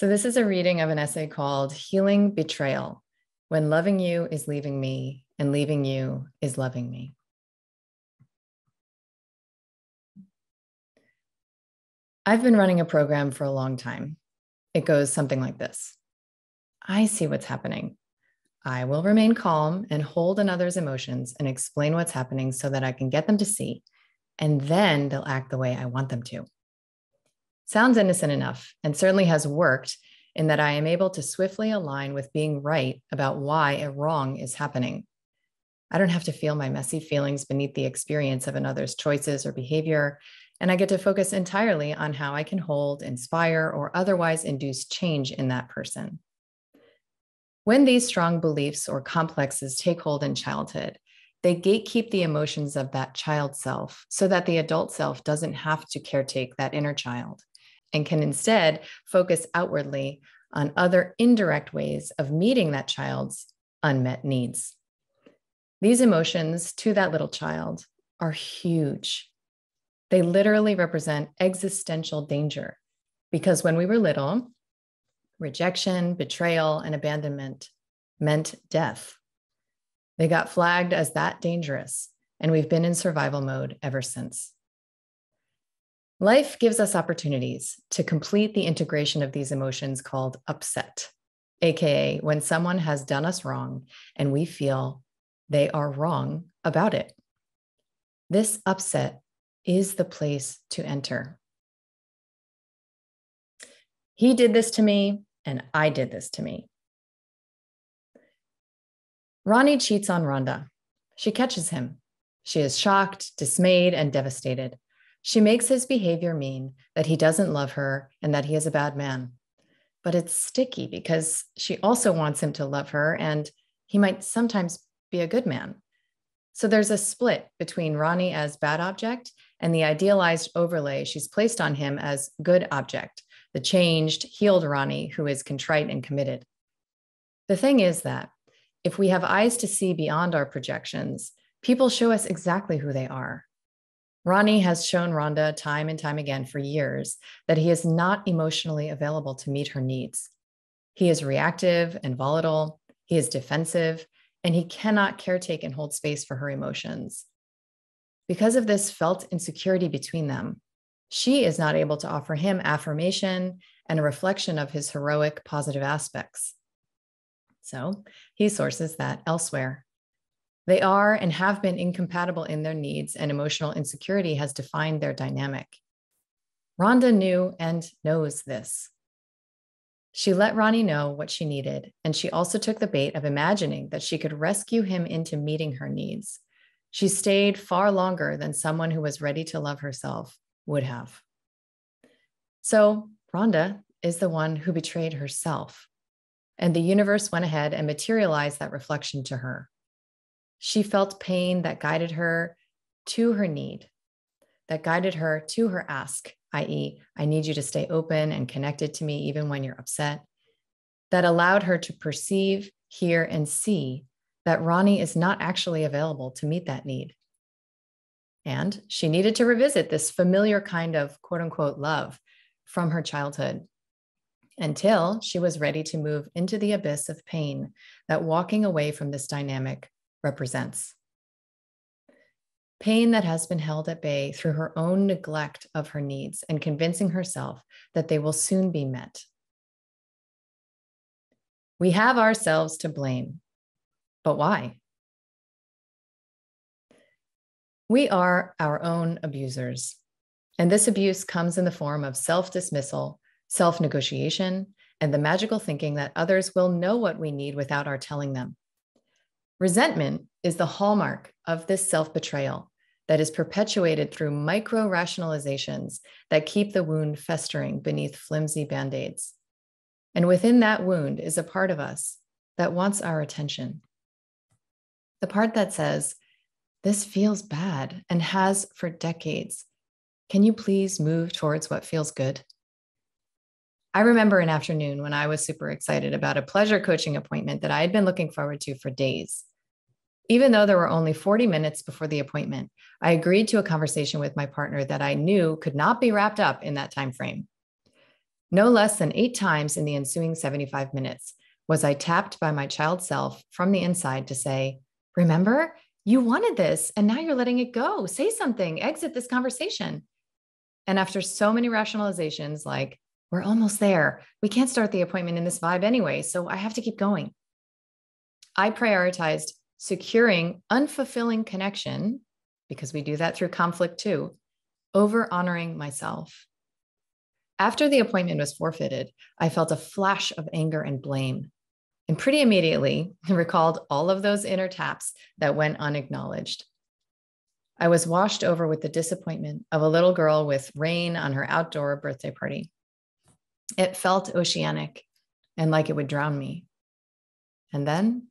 So, this is a reading of an essay called Healing Betrayal When Loving You is Leaving Me, and Leaving You is Loving Me. I've been running a program for a long time. It goes something like this I see what's happening. I will remain calm and hold another's emotions and explain what's happening so that I can get them to see, and then they'll act the way I want them to. Sounds innocent enough and certainly has worked in that I am able to swiftly align with being right about why a wrong is happening. I don't have to feel my messy feelings beneath the experience of another's choices or behavior, and I get to focus entirely on how I can hold, inspire, or otherwise induce change in that person. When these strong beliefs or complexes take hold in childhood, they gatekeep the emotions of that child self so that the adult self doesn't have to caretake that inner child and can instead focus outwardly on other indirect ways of meeting that child's unmet needs. These emotions to that little child are huge. They literally represent existential danger because when we were little, rejection, betrayal, and abandonment meant death. They got flagged as that dangerous, and we've been in survival mode ever since. Life gives us opportunities to complete the integration of these emotions called upset, AKA when someone has done us wrong and we feel they are wrong about it. This upset is the place to enter. He did this to me, and I did this to me. Ronnie cheats on Rhonda. She catches him. She is shocked, dismayed, and devastated. She makes his behavior mean that he doesn't love her and that he is a bad man. But it's sticky because she also wants him to love her and he might sometimes be a good man. So there's a split between Ronnie as bad object and the idealized overlay she's placed on him as good object, the changed, healed Ronnie who is contrite and committed. The thing is that if we have eyes to see beyond our projections, people show us exactly who they are. Ronnie has shown Rhonda time and time again for years that he is not emotionally available to meet her needs. He is reactive and volatile, he is defensive, and he cannot caretake and hold space for her emotions. Because of this felt insecurity between them, she is not able to offer him affirmation and a reflection of his heroic positive aspects. So he sources that elsewhere. They are and have been incompatible in their needs, and emotional insecurity has defined their dynamic. Rhonda knew and knows this. She let Ronnie know what she needed, and she also took the bait of imagining that she could rescue him into meeting her needs. She stayed far longer than someone who was ready to love herself would have. So, Rhonda is the one who betrayed herself, and the universe went ahead and materialized that reflection to her. She felt pain that guided her to her need, that guided her to her ask, i.e., I need you to stay open and connected to me even when you're upset, that allowed her to perceive, hear, and see that Ronnie is not actually available to meet that need. And she needed to revisit this familiar kind of quote unquote love from her childhood until she was ready to move into the abyss of pain that walking away from this dynamic represents. Pain that has been held at bay through her own neglect of her needs and convincing herself that they will soon be met. We have ourselves to blame, but why? We are our own abusers, and this abuse comes in the form of self dismissal, self negotiation, and the magical thinking that others will know what we need without our telling them. Resentment is the hallmark of this self betrayal that is perpetuated through micro rationalizations that keep the wound festering beneath flimsy band aids. And within that wound is a part of us that wants our attention. The part that says, This feels bad and has for decades. Can you please move towards what feels good? I remember an afternoon when I was super excited about a pleasure coaching appointment that I had been looking forward to for days. Even though there were only 40 minutes before the appointment, I agreed to a conversation with my partner that I knew could not be wrapped up in that time frame. No less than eight times in the ensuing 75 minutes was I tapped by my child self from the inside to say, Remember, you wanted this and now you're letting it go. Say something, exit this conversation. And after so many rationalizations, like, we're almost there, we can't start the appointment in this vibe anyway, so I have to keep going. I prioritized securing unfulfilling connection, because we do that through conflict too, over honoring myself. After the appointment was forfeited, I felt a flash of anger and blame, and pretty immediately recalled all of those inner taps that went unacknowledged. I was washed over with the disappointment of a little girl with rain on her outdoor birthday party. It felt oceanic and like it would drown me. And then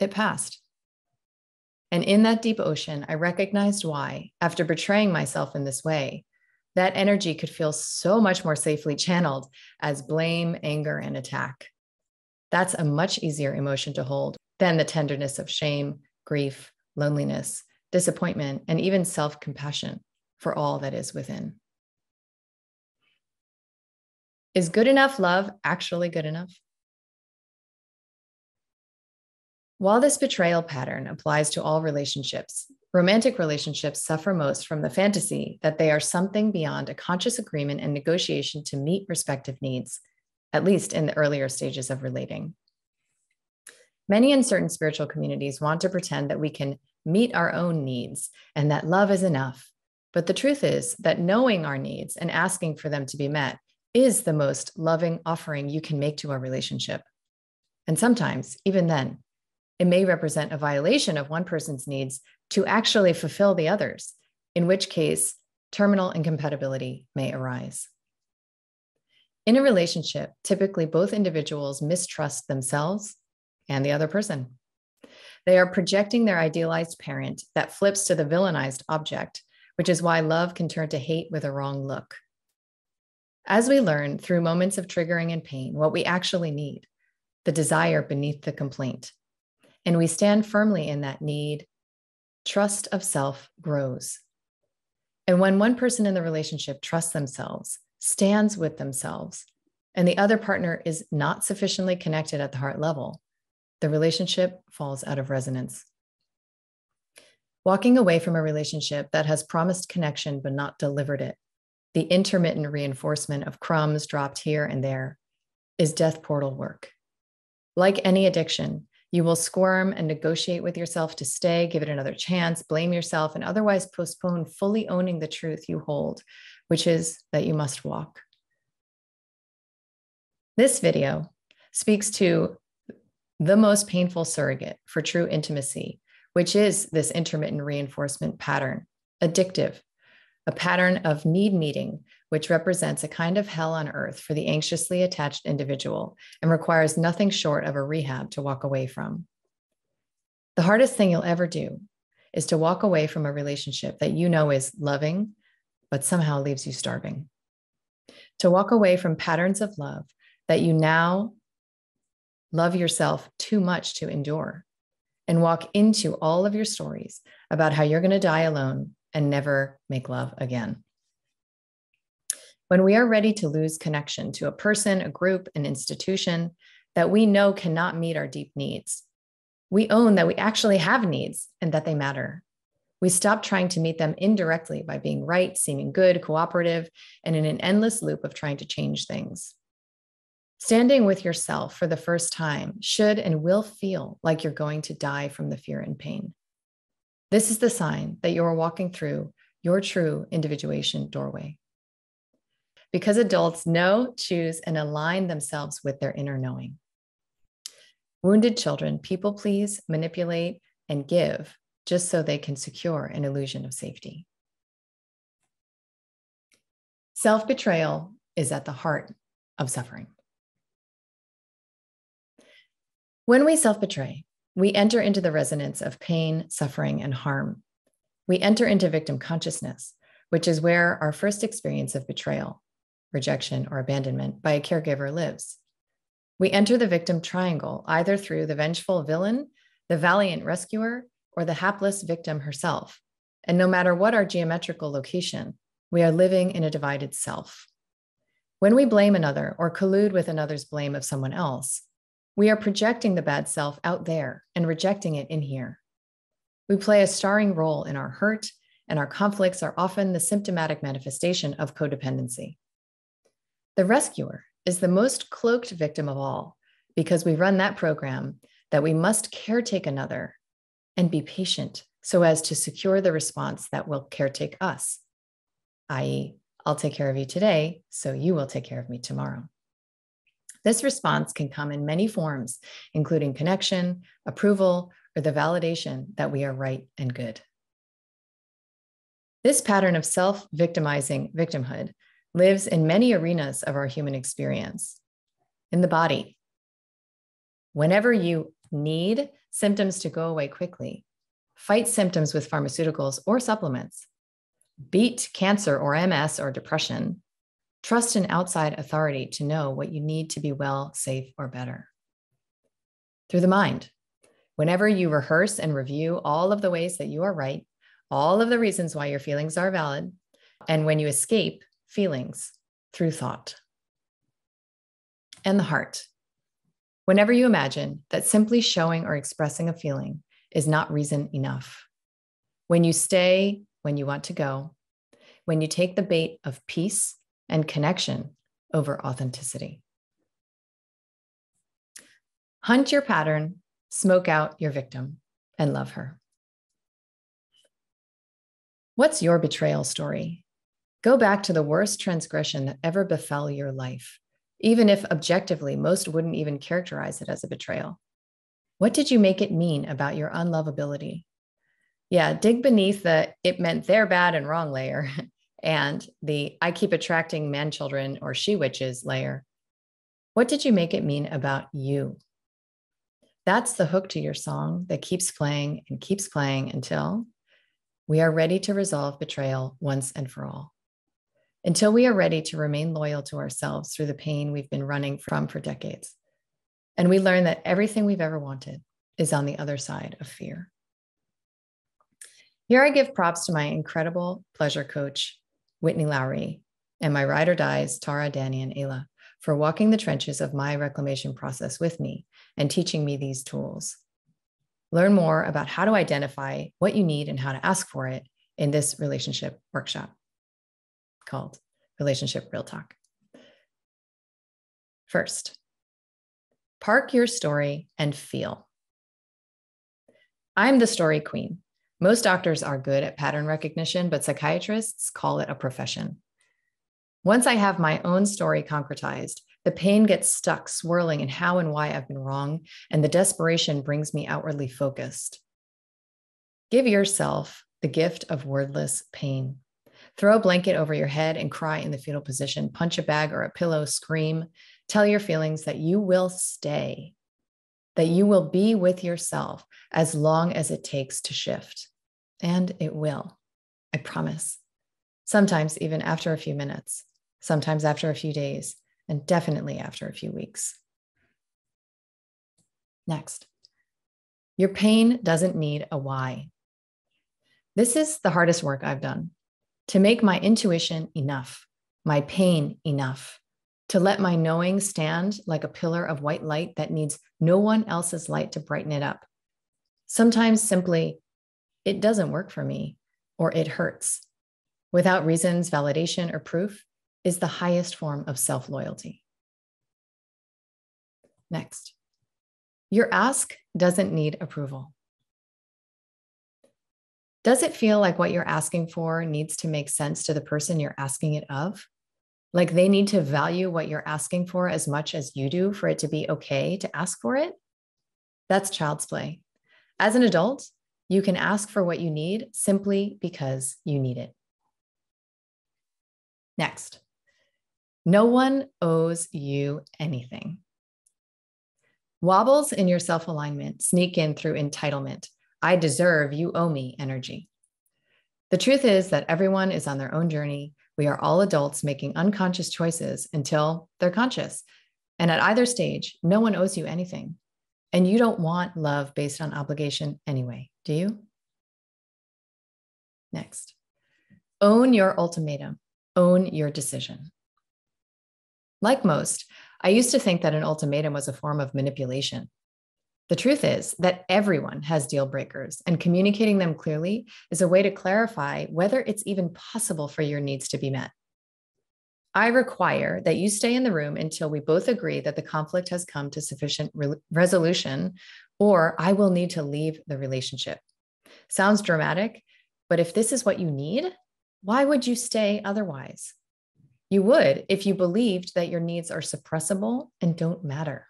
it passed. And in that deep ocean, I recognized why, after betraying myself in this way, that energy could feel so much more safely channeled as blame, anger, and attack. That's a much easier emotion to hold than the tenderness of shame, grief, loneliness, disappointment, and even self compassion for all that is within. Is good enough love actually good enough? While this betrayal pattern applies to all relationships, romantic relationships suffer most from the fantasy that they are something beyond a conscious agreement and negotiation to meet respective needs, at least in the earlier stages of relating. Many in certain spiritual communities want to pretend that we can meet our own needs and that love is enough. But the truth is that knowing our needs and asking for them to be met is the most loving offering you can make to a relationship. And sometimes, even then, it may represent a violation of one person's needs to actually fulfill the others, in which case, terminal incompatibility may arise. In a relationship, typically both individuals mistrust themselves and the other person. They are projecting their idealized parent that flips to the villainized object, which is why love can turn to hate with a wrong look. As we learn through moments of triggering and pain what we actually need, the desire beneath the complaint, and we stand firmly in that need, trust of self grows. And when one person in the relationship trusts themselves, stands with themselves, and the other partner is not sufficiently connected at the heart level, the relationship falls out of resonance. Walking away from a relationship that has promised connection but not delivered it, the intermittent reinforcement of crumbs dropped here and there, is death portal work. Like any addiction, you will squirm and negotiate with yourself to stay, give it another chance, blame yourself, and otherwise postpone fully owning the truth you hold, which is that you must walk. This video speaks to the most painful surrogate for true intimacy, which is this intermittent reinforcement pattern, addictive, a pattern of need meeting which represents a kind of hell on earth for the anxiously attached individual and requires nothing short of a rehab to walk away from. The hardest thing you'll ever do is to walk away from a relationship that you know is loving, but somehow leaves you starving. To walk away from patterns of love that you now love yourself too much to endure, and walk into all of your stories about how you're going to die alone and never make love again. When we are ready to lose connection to a person, a group, an institution that we know cannot meet our deep needs, we own that we actually have needs and that they matter. We stop trying to meet them indirectly by being right, seeming good, cooperative, and in an endless loop of trying to change things. Standing with yourself for the first time should and will feel like you're going to die from the fear and pain. This is the sign that you are walking through your true individuation doorway because adults know, choose, and align themselves with their inner knowing. Wounded children people please, manipulate, and give just so they can secure an illusion of safety. Self betrayal is at the heart of suffering. When we self betray, we enter into the resonance of pain, suffering, and harm. We enter into victim consciousness, which is where our first experience of betrayal, rejection, or abandonment by a caregiver lives. We enter the victim triangle either through the vengeful villain, the valiant rescuer, or the hapless victim herself. And no matter what our geometrical location, we are living in a divided self. When we blame another or collude with another's blame of someone else, we are projecting the bad self out there and rejecting it in here. We play a starring role in our hurt, and our conflicts are often the symptomatic manifestation of codependency. The rescuer is the most cloaked victim of all because we run that program that we must caretake another and be patient so as to secure the response that will caretake us, i.e., I'll take care of you today, so you will take care of me tomorrow. This response can come in many forms, including connection, approval, or the validation that we are right and good. This pattern of self victimizing victimhood lives in many arenas of our human experience. In the body, whenever you need symptoms to go away quickly, fight symptoms with pharmaceuticals or supplements, beat cancer or MS or depression, trust an outside authority to know what you need to be well, safe, or better. Through the mind, whenever you rehearse and review all of the ways that you are right, all of the reasons why your feelings are valid, and when you escape feelings through thought. And the heart. Whenever you imagine that simply showing or expressing a feeling is not reason enough. When you stay when you want to go, when you take the bait of peace and connection over authenticity. Hunt your pattern, smoke out your victim, and love her. What's your betrayal story? Go back to the worst transgression that ever befell your life, even if objectively most wouldn't even characterize it as a betrayal. What did you make it mean about your unlovability? Yeah, dig beneath the it meant they're bad and wrong layer and the I keep attracting man children or she witches layer. What did you make it mean about you? That's the hook to your song that keeps playing and keeps playing until we are ready to resolve betrayal once and for all. Until we are ready to remain loyal to ourselves through the pain we've been running from for decades. And we learn that everything we've ever wanted is on the other side of fear. Here I give props to my incredible pleasure coach, Whitney Lowry, and my ride or dies, Tara, Danny, and Ayla, for walking the trenches of my reclamation process with me and teaching me these tools. Learn more about how to identify what you need and how to ask for it in this relationship workshop called Relationship Real Talk. First, park your story and feel. I'm the story queen. Most doctors are good at pattern recognition, but psychiatrists call it a profession. Once I have my own story concretized, the pain gets stuck swirling in how and why I've been wrong, and the desperation brings me outwardly focused. Give yourself the gift of wordless pain. Throw a blanket over your head and cry in the fetal position, punch a bag or a pillow, scream. Tell your feelings that you will stay, that you will be with yourself as long as it takes to shift. And it will, I promise. Sometimes even after a few minutes, sometimes after a few days, and definitely after a few weeks. Next, your pain doesn't need a why. This is the hardest work I've done to make my intuition enough, my pain enough, to let my knowing stand like a pillar of white light that needs no one else's light to brighten it up. Sometimes simply, it doesn't work for me or it hurts. Without reasons, validation, or proof is the highest form of self loyalty. Next, your ask doesn't need approval. Does it feel like what you're asking for needs to make sense to the person you're asking it of? Like they need to value what you're asking for as much as you do for it to be okay to ask for it? That's child's play. As an adult, you can ask for what you need simply because you need it. Next, no one owes you anything. Wobbles in your self alignment sneak in through entitlement. I deserve, you owe me energy. The truth is that everyone is on their own journey we are all adults making unconscious choices until they're conscious. And at either stage, no one owes you anything. And you don't want love based on obligation anyway, do you? Next, own your ultimatum, own your decision. Like most, I used to think that an ultimatum was a form of manipulation. The truth is that everyone has deal breakers, and communicating them clearly is a way to clarify whether it's even possible for your needs to be met. I require that you stay in the room until we both agree that the conflict has come to sufficient re- resolution, or I will need to leave the relationship. Sounds dramatic, but if this is what you need, why would you stay otherwise? You would if you believed that your needs are suppressible and don't matter.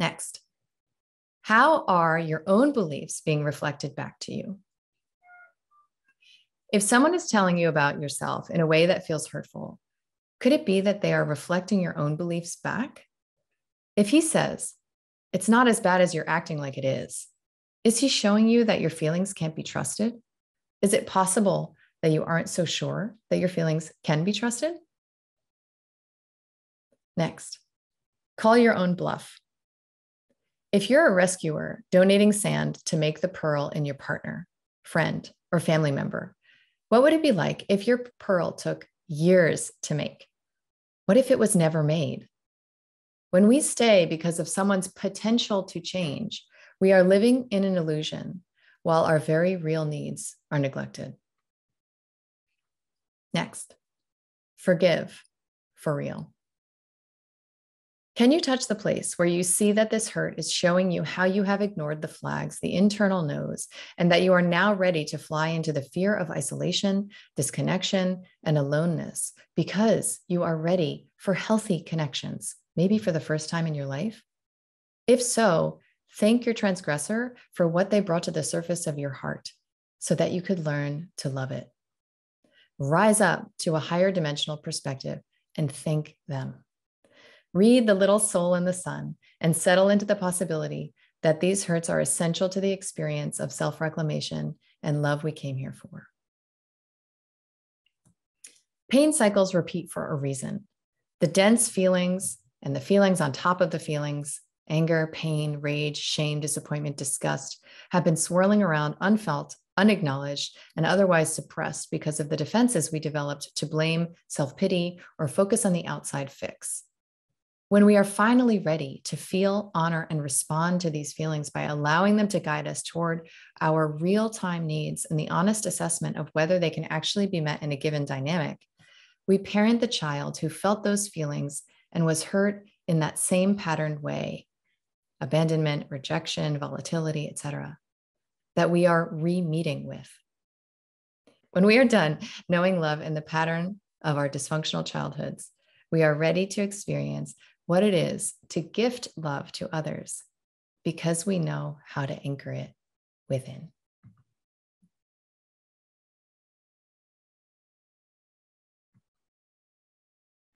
Next, how are your own beliefs being reflected back to you? If someone is telling you about yourself in a way that feels hurtful, could it be that they are reflecting your own beliefs back? If he says, it's not as bad as you're acting like it is, is he showing you that your feelings can't be trusted? Is it possible that you aren't so sure that your feelings can be trusted? Next, call your own bluff. If you're a rescuer donating sand to make the pearl in your partner, friend, or family member, what would it be like if your pearl took years to make? What if it was never made? When we stay because of someone's potential to change, we are living in an illusion while our very real needs are neglected. Next, forgive for real. Can you touch the place where you see that this hurt is showing you how you have ignored the flags, the internal knows, and that you are now ready to fly into the fear of isolation, disconnection, and aloneness because you are ready for healthy connections, maybe for the first time in your life? If so, thank your transgressor for what they brought to the surface of your heart so that you could learn to love it rise up to a higher dimensional perspective and thank them. Read The Little Soul and the Sun and settle into the possibility that these hurts are essential to the experience of self reclamation and love we came here for. Pain cycles repeat for a reason. The dense feelings and the feelings on top of the feelings anger, pain, rage, shame, disappointment, disgust have been swirling around unfelt unacknowledged, and otherwise suppressed because of the defenses we developed to blame, self pity, or focus on the outside fix. When we are finally ready to feel, honor, and respond to these feelings by allowing them to guide us toward our real time needs and the honest assessment of whether they can actually be met in a given dynamic, we parent the child who felt those feelings and was hurt in that same patterned way abandonment, rejection, volatility, etc that we are re meeting with. When we are done knowing love in the pattern of our dysfunctional childhoods, we are ready to experience what it is to gift love to others because we know how to anchor it within.